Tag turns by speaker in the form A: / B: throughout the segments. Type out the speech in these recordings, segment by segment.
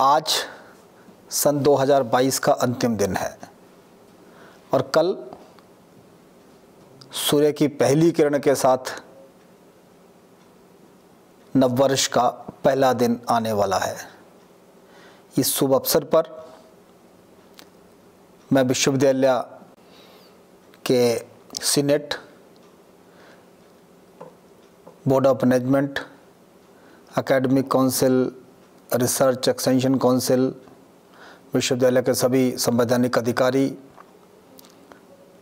A: आज सन 2022 का अंतिम दिन है और कल सूर्य की पहली किरण के साथ नववर्ष का पहला दिन आने वाला है। इस शुभ अवसर पर मैं विश्वविद्यालय के senate, board of management, academic council research extension council विश्वविद्यालय के सभी संवैधानिक अधिकारी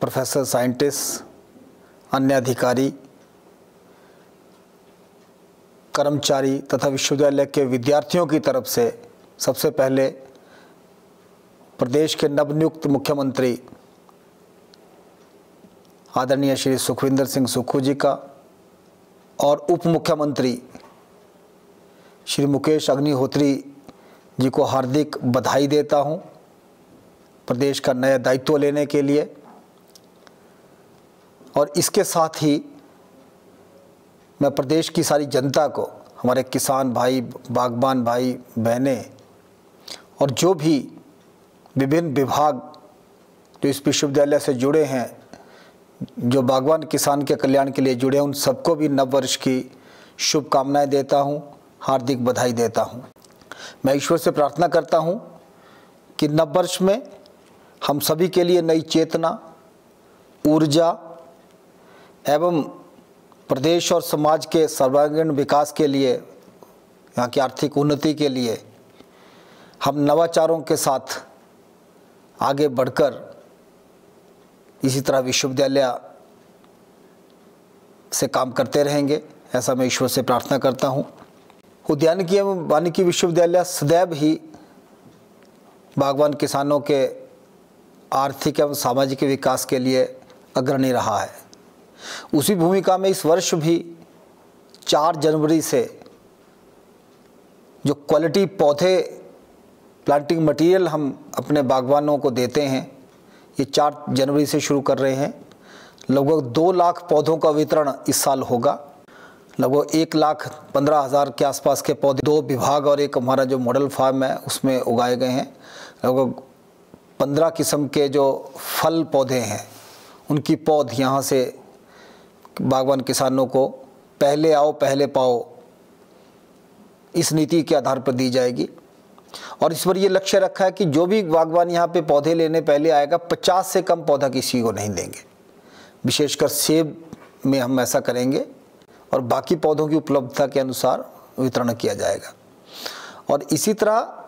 A: प्रोफेसर साइंटिस्ट अन्य अधिकारी, कर्मचारी तथा विश्वविद्यालय के विद्यार्थियों की तरफ़ से सबसे पहले प्रदेश के नवनियुक्त मुख्यमंत्री आदरणीय श्री सुखविंदर सिंह सुक्खू जी का और उप मुख्यमंत्री श्री मुकेश अग्निहोत्री जी को हार्दिक बधाई देता हूँ प्रदेश का नया दायित्व लेने के लिए। और इसके साथ ही मैं प्रदेश की सारी जनता को, हमारे किसान भाई, बागबान भाई, बहनें और जो भी विभिन्न विभाग जो इस विश्वविद्यालय से जुड़े हैं, जो बागवान किसान के कल्याण के लिए जुड़े हैं, उन सबको भी नववर्ष की शुभकामनाएँ देता हूँ। हार्दिक बधाई देता हूँ। मैं ईश्वर से प्रार्थना करता हूँ कि नववर्ष में हम सभी के लिए नई चेतना, ऊर्जा एवं प्रदेश और समाज के सर्वांगीण विकास के लिए, यहाँ की आर्थिक उन्नति के लिए हम नवाचारों के साथ आगे बढ़कर इसी तरह विश्वविद्यालय से काम करते रहेंगे, ऐसा मैं ईश्वर से प्रार्थना करता हूँ। उद्यानिकी एवं वानिकी विश्वविद्यालय सदैव ही बागवान किसानों के आर्थिक एवं सामाजिक विकास के लिए अग्रणी रहा है। उसी भूमिका में इस वर्ष भी चार जनवरी से जो क्वालिटी पौधे, प्लांटिंग मटेरियल हम अपने बागवानों को देते हैं, ये चार जनवरी से शुरू कर रहे हैं। लगभग दो लाख पौधों का वितरण इस साल होगा। लगभग एक लाख पंद्रह हज़ार के आसपास के पौधे, दो विभाग और एक हमारा जो मॉडल फार्म है, उसमें उगाए गए हैं। लगभग पंद्रह किस्म के जो फल पौधे हैं, उनकी पौध यहाँ से बागवान किसानों को पहले आओ, पहले पाओ, इस नीति के आधार पर दी जाएगी। और इस पर ये लक्ष्य रखा है कि जो भी बागवान यहाँ पे पौधे लेने पहले आएगा, पचास से कम पौधा किसी को नहीं देंगे। विशेषकर सेब में हम ऐसा करेंगे और बाकी पौधों की उपलब्धता के अनुसार वितरण किया जाएगा। और इसी तरह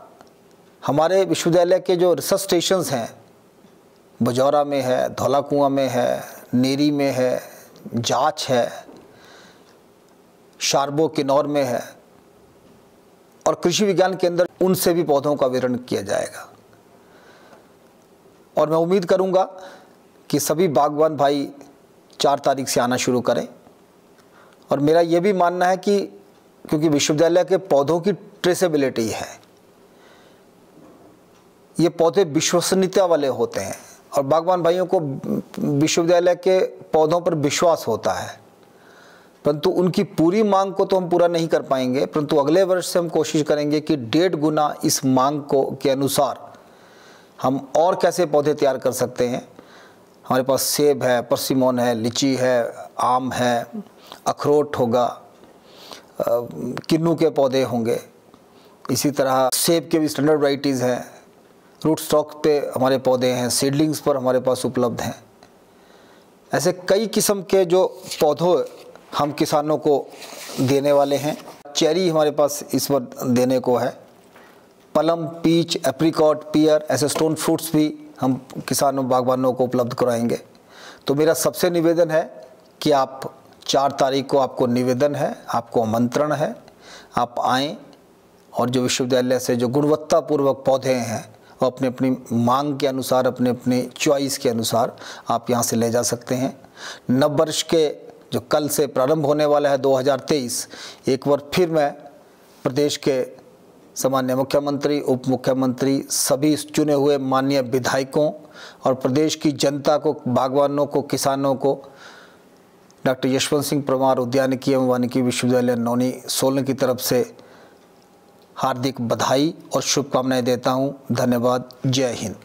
A: हमारे विश्वविद्यालय के जो रिसर्च स्टेशंस हैं, बजौरा में है धौला कुआँ में है, नेरी में है, जाच है, शारबो, किन्नौर में है, और कृषि विज्ञान केंद्र, उनसे भी पौधों का वितरण किया जाएगा। और मैं उम्मीद करूँगा कि सभी बागवान भाई चार तारीख से आना शुरू करें। और मेरा ये भी मानना है कि क्योंकि विश्वविद्यालय के पौधों की ट्रेसेबिलिटी है, ये पौधे विश्वसनीयता वाले होते हैं और बागवान भाइयों को विश्वविद्यालय के पौधों पर विश्वास होता है। परंतु उनकी पूरी मांग को तो हम पूरा नहीं कर पाएँगे, परंतु अगले वर्ष से हम कोशिश करेंगे कि डेढ़ गुना इस मांग को के अनुसार हम और कैसे पौधे तैयार कर सकते हैं। हमारे पास सेब है, परसिमोन है, लीची है, आम है, अखरोट होगा किन्नू के पौधे होंगे। इसी तरह सेब के भी स्टैंडर्ड वराइटीज़ हैं। रूट स्टॉक पे हमारे पौधे हैं सीडलिंग्स पर हमारे पास उपलब्ध हैं। ऐसे कई किस्म के जो पौधों हम किसानों को देने वाले हैं। चेरी हमारे पास इस वक्त देने को है। पलम, पीच, एप्रिकॉट, पियर, ऐसे स्टोन फ्रूट्स भी हम किसानों, बागवानों को उपलब्ध कराएँगे। तो मेरा सबसे निवेदन है कि आप चार तारीख को आपको निवेदन है, आपको आमंत्रण है, आप आएँ और जो विश्वविद्यालय से जो गुणवत्तापूर्वक पौधे हैं, वो अपने अपनी मांग के अनुसार, अपने अपने चॉइस के अनुसार आप यहाँ से ले जा सकते हैं। नव वर्ष के जो कल से प्रारंभ होने वाला है 2023 एक बार फिर मैं प्रदेश के सामान्य मुख्यमंत्री उप मुख्यमंत्री सभी चुने हुए माननीय विधायकों और प्रदेश की जनता को, बागवानों को, किसानों को, डॉक्टर यशवंत सिंह परमार उद्यानिकी एवं वानिकी विश्वविद्यालय नौनी सोलन की तरफ़ से हार्दिक बधाई और शुभकामनाएँ देता हूँ। धन्यवाद। जय हिंद।